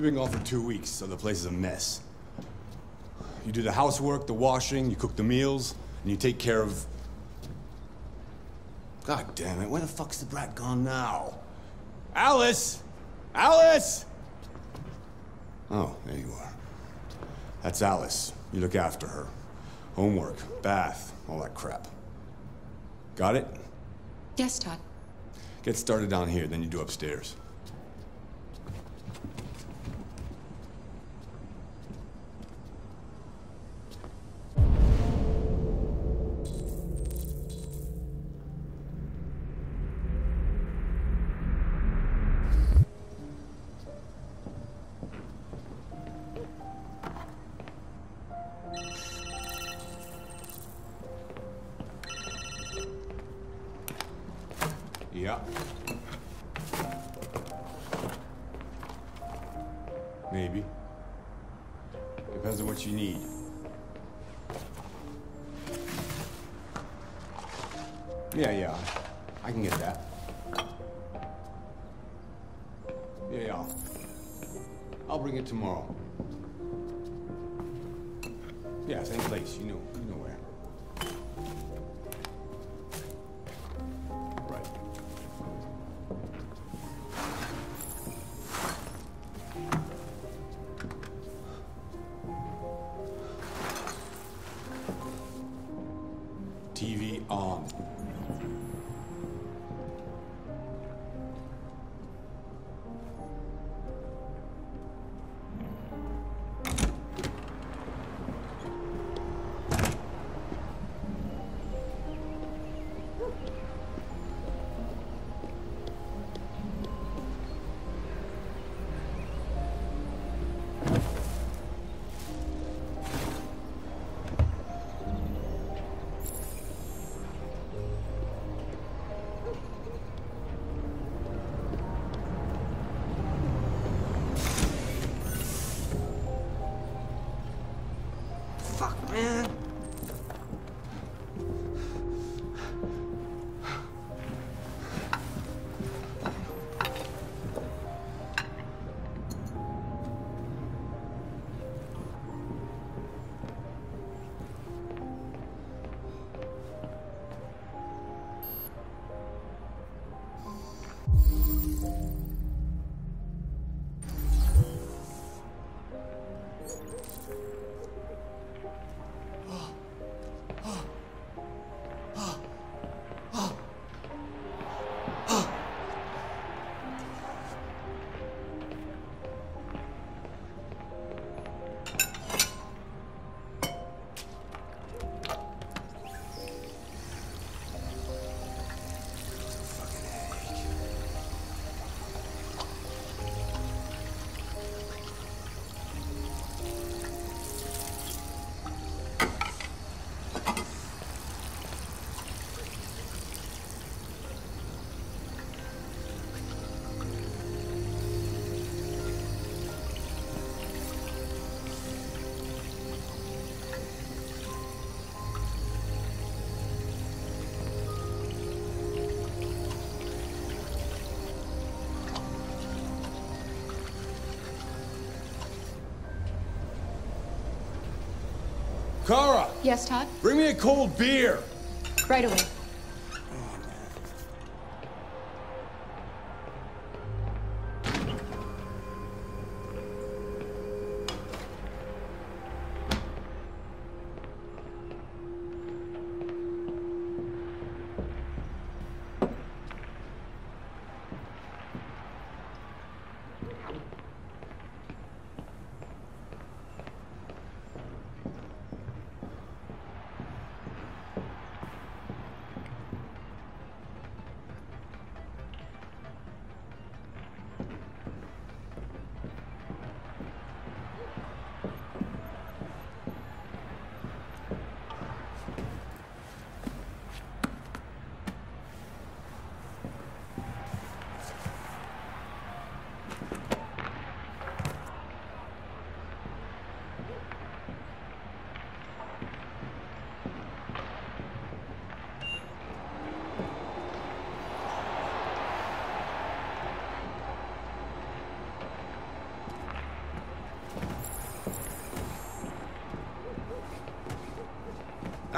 You've been gone for two weeks, so the place is a mess. You do the housework, the washing, you cook the meals, and you take care of... God damn it, where the fuck's the brat gone now? Alice! Alice! Oh, there you are. That's Alice. You look after her. Homework, bath, all that crap. Got it? Yes, Todd. Get started down here, then you do upstairs. Yeah. Maybe. Depends on what you need. Yeah, yeah. I can get that. Yeah, yeah. I'll bring it tomorrow. Yeah, same place. You know, On. Kara, Yes, Todd? bring me a cold beer. Right away.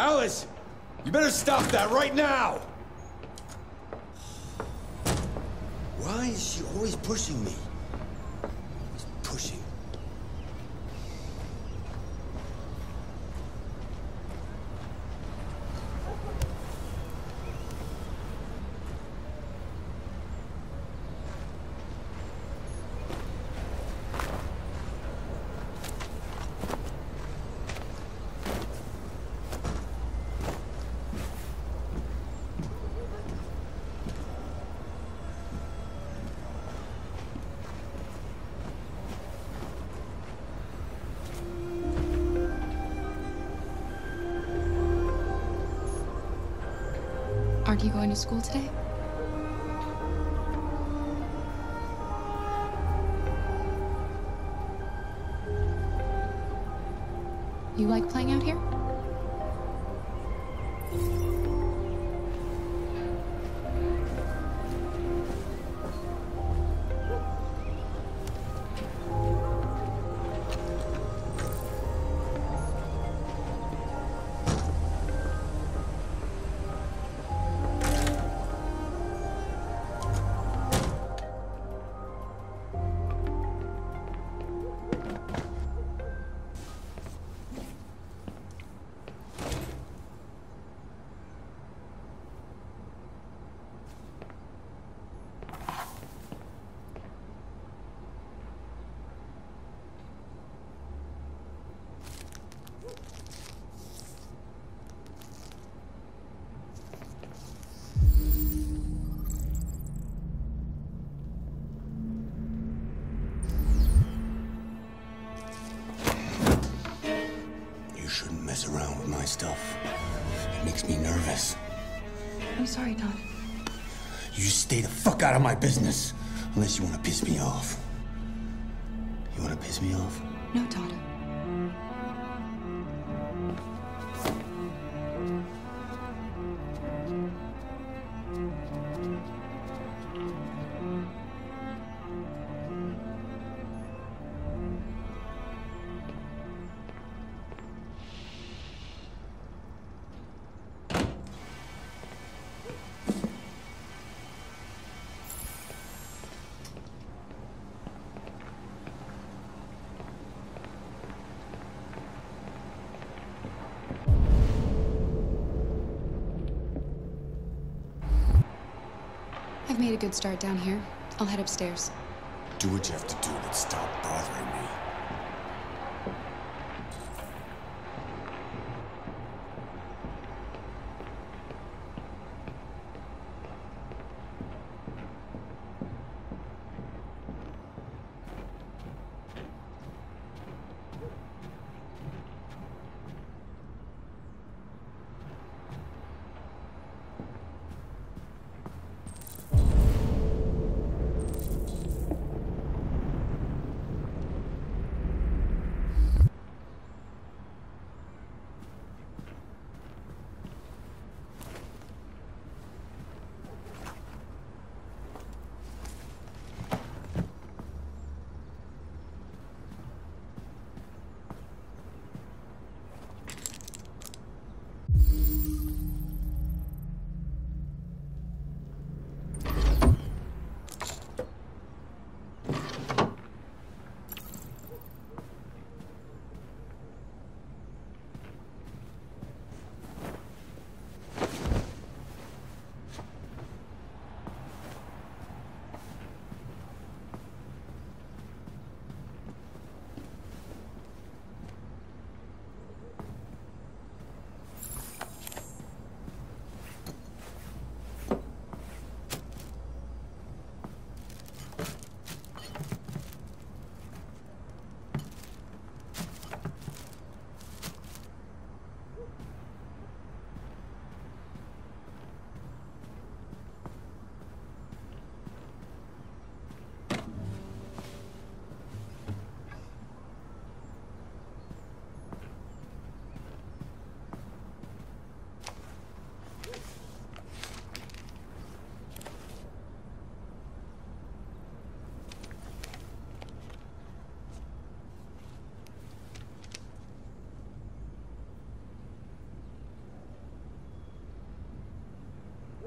Alice! You better stop that right now! Why is she always pushing me? you going to school today? You like playing out here? makes me nervous. I'm sorry, Don. You stay the fuck out of my business. Unless you want to piss me off. You want to piss me off? No, Todd. made a good start down here. I'll head upstairs. Do what you have to do, but stop bothering me.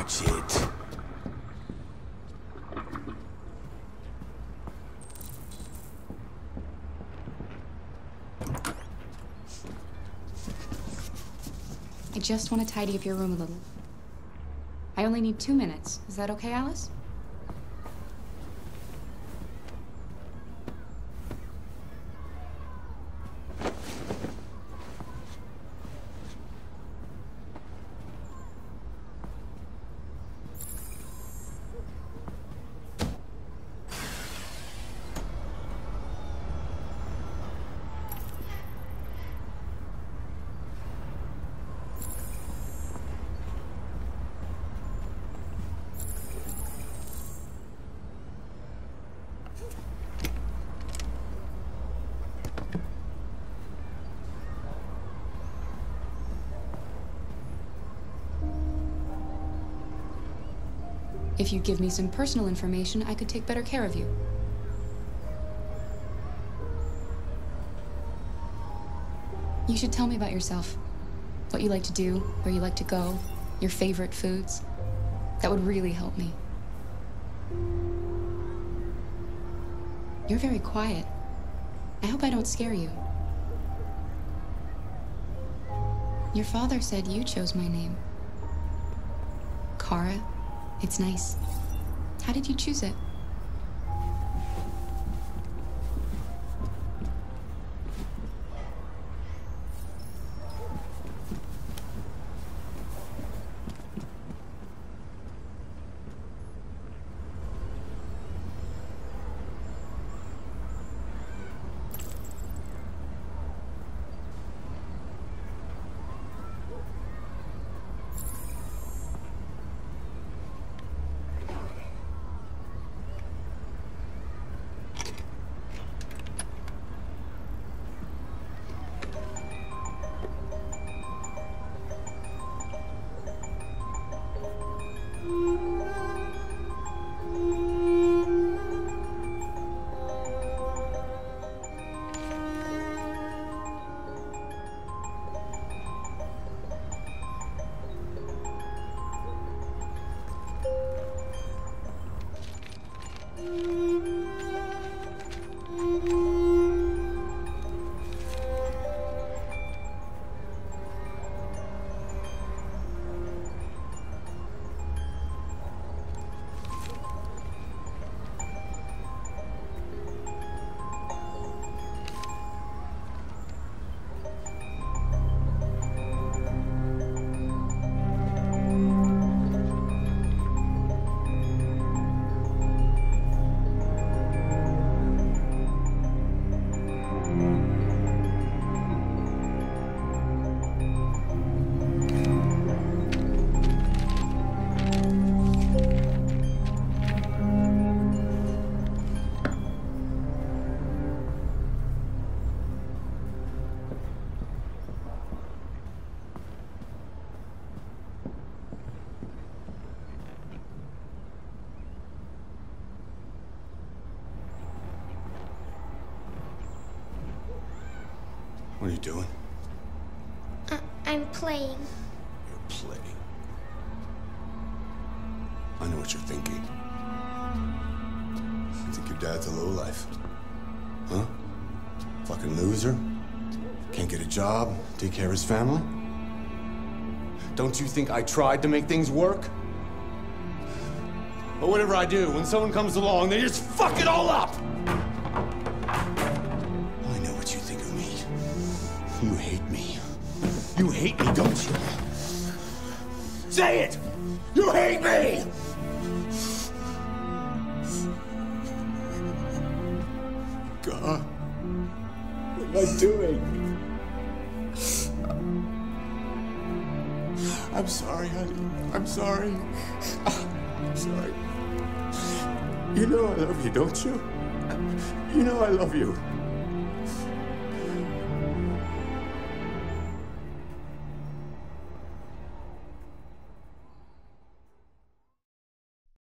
Watch it. I just want to tidy up your room a little. I only need two minutes. Is that okay, Alice? If you give me some personal information, I could take better care of you. You should tell me about yourself. What you like to do, where you like to go, your favorite foods. That would really help me. You're very quiet. I hope I don't scare you. Your father said you chose my name. Kara? It's nice. How did you choose it? Playing. You're playing. I know what you're thinking. You think your dad's a lowlife? Huh? Fucking loser? Can't get a job, take care of his family? Don't you think I tried to make things work? But whatever I do, when someone comes along, they just fuck it all up! Hate me, don't you? Say it! You hate me! God, what am I doing? I'm sorry, honey. I'm sorry. I'm sorry. You know I love you, don't you? You know I love you.